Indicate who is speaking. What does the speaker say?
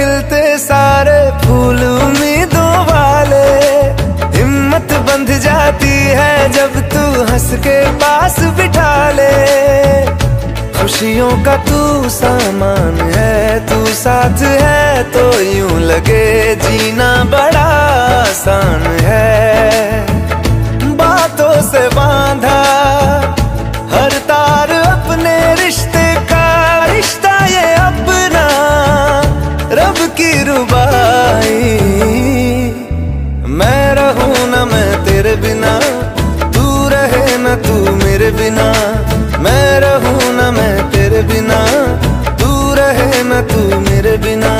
Speaker 1: खिलते सारे फूल उम्मीदों वाले। हिम्मत बंध जाती है जब तू हंस के पास बिठा ले। खुशियों का तू सामान है, तू साथ है तो यूँ लगे जीना बड़ा आसान है की रुबाई मैं रहूँ न मैं तेरे बिना, तू रहे न तू मेरे बिना। मैं रहूँ न मैं तेरे बिना, तू रहे न तू मेरे बिना।